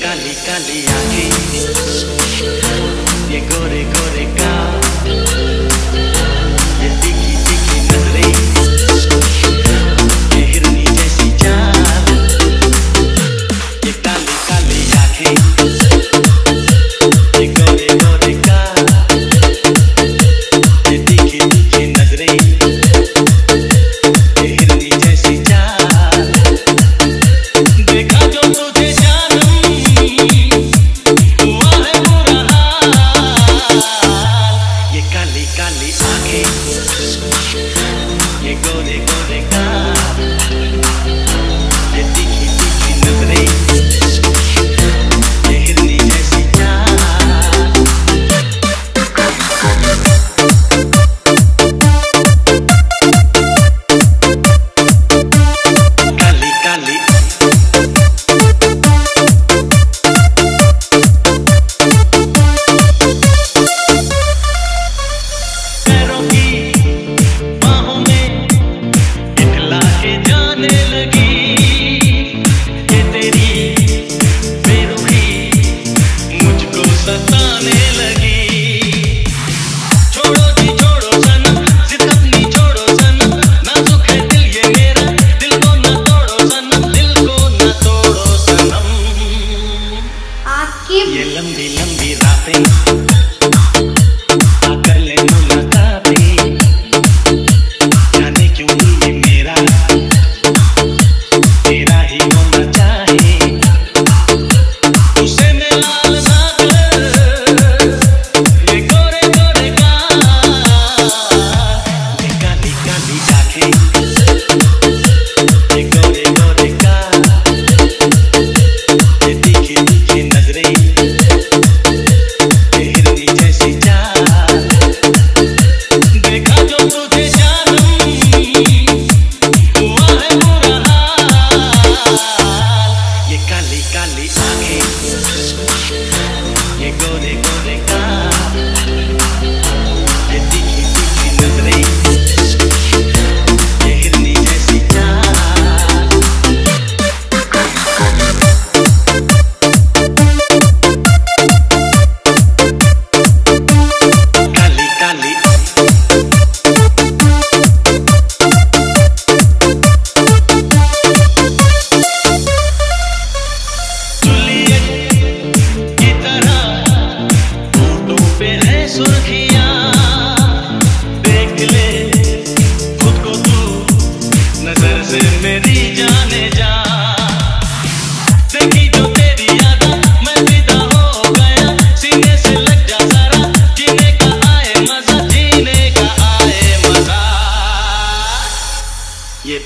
Kali Kali I came You go, they go, they go. सताने लगी।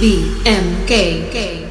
BMK.